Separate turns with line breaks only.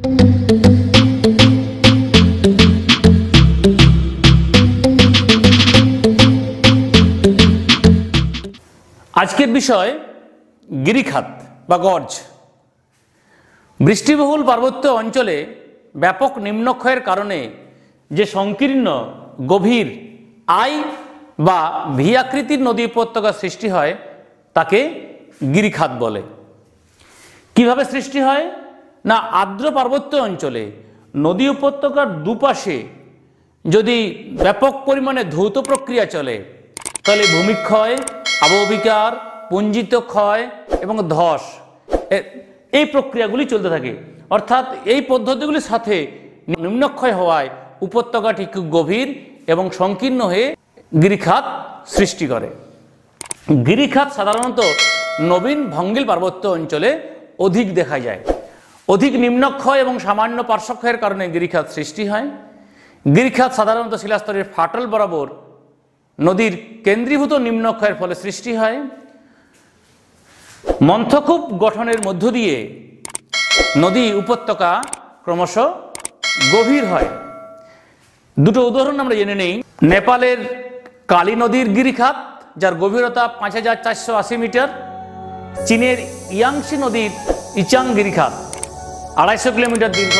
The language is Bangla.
আজকের বিষয় গিরিখাত বা গর্জ। বৃষ্টিবহুল পার্বত্য অঞ্চলে ব্যাপক নিম্নক্ষয়ের কারণে যে সংকীর্ণ, গভীর আই বা ভি আকৃতির নদী উপত্যকা সৃষ্টি হয়, তাকে গিরিখাত বলে। কীভাবে সৃষ্টি হয়? না আর্দ্র পার্বত্য অঞ্চলে নদী উপত্যকার দুপাশে যদি ব্যাপক পরিমাণে ধৌত প্রক্রিয়া চলে, তাহলে ভূমিক্ষয়, আবহবিকার, পুঞ্জিত ক্ষয় এবং ধস এই প্রক্রিয়াগুলি চলতে থাকে। অর্থাৎ এই পদ্ধতিগুলির সাথে নিম্নক্ষয় হওয়ায় উপত্যকাটি খুব গভীর এবং সংকীর্ণ হয়ে গিরিখাত সৃষ্টি করে। গিরিখাত সাধারণত নবীন ভঙ্গিল পার্বত্য অঞ্চলে অধিক দেখা যায়। অধিক নিম্নক্ষয় এবং সামান্য পার্শ্বক্ষয়ের কারণে গিরিখাত সৃষ্টি হয়। গিরিখাত সাধারণত শিলাস্তরের ফাটল বরাবর নদীর কেন্দ্রীভূত নিম্নক্ষয়ের ফলে সৃষ্টি হয়। মন্থকূপ গঠনের মধ্য দিয়ে নদী উপত্যকা ক্রমশ গভীর হয়। দুটো উদাহরণ আমরা জেনে নেই। নেপালের কালী নদীর গিরিখাত, যার গভীরতা পাঁচ হাজার চারশো আশি মিটার। চীনের ইয়াংশি নদীর ইচাং গিরিখাত। আড়াইশো কিলোমিটার দীর্ঘ।